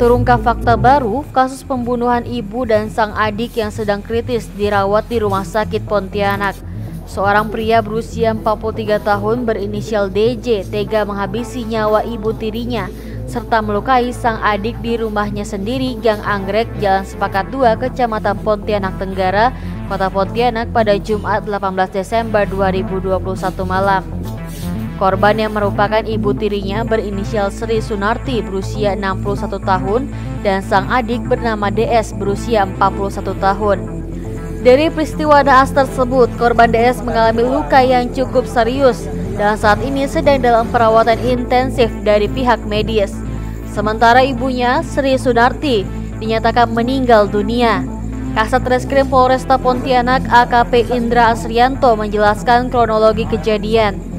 Terungkap fakta baru, kasus pembunuhan ibu dan sang adik yang sedang kritis dirawat di Rumah Sakit Pontianak. Seorang pria berusia 43 tahun berinisial DJ tega menghabisi nyawa ibu tirinya serta melukai sang adik di rumahnya sendiri Gang Anggrek, Jalan Sepakat 2, Kecamatan Pontianak Tenggara, Kota Pontianak pada Jumat 18 Desember 2021 malam. Korban yang merupakan ibu tirinya berinisial Sri Sunarti berusia 61 tahun dan sang adik bernama DS berusia 41 tahun. Dari peristiwa naas tersebut, korban DS mengalami luka yang cukup serius dan saat ini sedang dalam perawatan intensif dari pihak medis. Sementara ibunya, Sri Sunarti, dinyatakan meninggal dunia. Kasat Reskrim Polresta Pontianak AKP Indra Asrianto menjelaskan kronologi kejadian.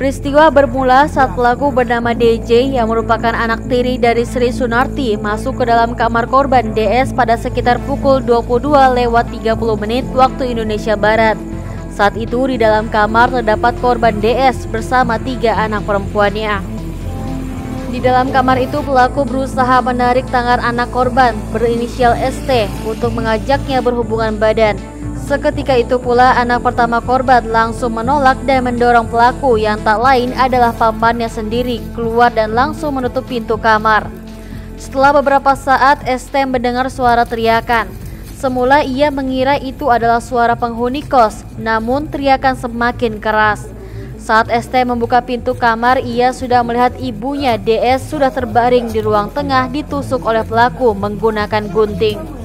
Peristiwa bermula saat pelaku bernama DJ yang merupakan anak tiri dari Sri Sunarti masuk ke dalam kamar korban DS pada sekitar pukul 22 lewat 30 menit waktu Indonesia Barat. Saat itu di dalam kamar terdapat korban DS bersama tiga anak perempuannya. Di dalam kamar itu pelaku berusaha menarik tangan anak korban berinisial ST untuk mengajaknya berhubungan badan. Seketika itu pula anak pertama korban langsung menolak dan mendorong pelaku yang tak lain adalah pamannya sendiri keluar dan langsung menutup pintu kamar. Setelah beberapa saat ST mendengar suara teriakan. Semula ia mengira itu adalah suara penghuni kos, namun teriakan semakin keras. Saat ST membuka pintu kamar, ia sudah melihat ibunya DS sudah terbaring di ruang tengah ditusuk oleh pelaku menggunakan gunting.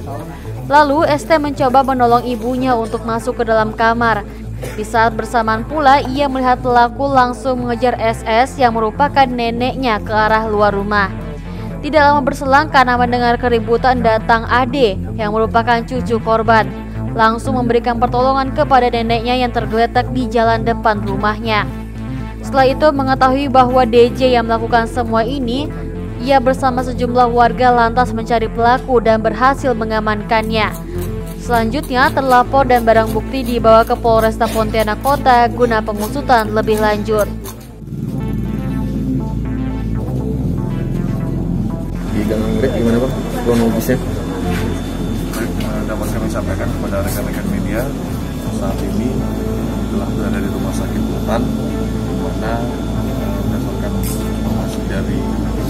Lalu ST mencoba menolong ibunya untuk masuk ke dalam kamar. Di saat bersamaan pula ia melihat pelaku langsung mengejar SS yang merupakan neneknya ke arah luar rumah. Tidak lama berselang karena mendengar keributan datang Ade yang merupakan cucu korban. Langsung memberikan pertolongan kepada neneknya yang tergeletak di jalan depan rumahnya. Setelah itu mengetahui bahwa DJ yang melakukan semua ini ia bersama sejumlah warga lantas mencari pelaku dan berhasil mengamankannya. Selanjutnya, terlapor dan barang bukti dibawa ke Polresta Pontianak Kota guna pengusutan lebih lanjut. Di Gang Anggrek gimana Pak kronologisnya? Dapat kami sampaikan kepada rekan-rekan media saat ini telah berada di rumah sakit Hutan di mana berdasarkan informasi dari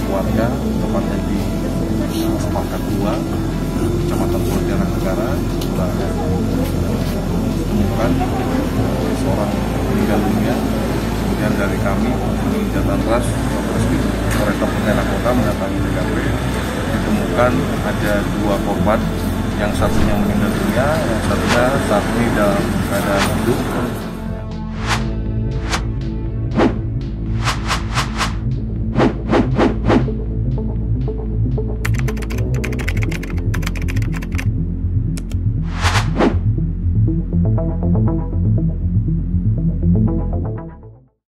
warga tepatnya di Sepakat 2 Kecamatan Pontianak Negara telah ditemukan seorang meninggal dunia. Kemudian dari kami di Jatan Ras Satreskrim Polresta Pontianak Kota mendatangi TKP ditemukan ada dua korban yang satunya meninggal dunia yang satunya saat ini dalam keadaan hidup